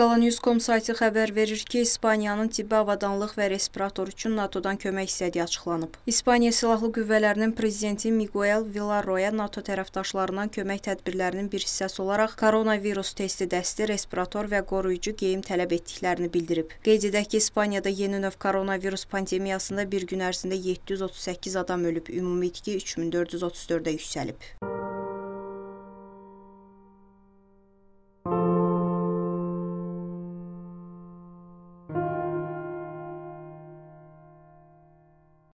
Qalanews.com sayti xəbər verir ki, İspaniyanın tibbi avadanlıq və respirator üçün NATO-dan kömək istədiyi açıqlanıb. İspaniya Silahlı Qüvvələrinin prezidenti Miguel Villarroya NATO tərəfdaşlarından kömək tədbirlərinin bir hissəsi olaraq koronavirus testi dəsti, respirator və qoruyucu geyim tələb etdiklərini bildirib. Qeyd edək ki, İspaniyada yeni növ koronavirus pandemiyasında bir gün ərzində 738 adam ölüb, ümumi itki 3434-ə yüksəlib.